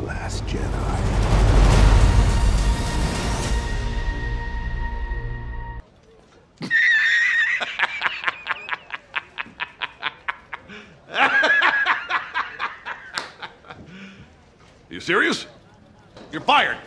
the last Jedi. You serious? You're fired.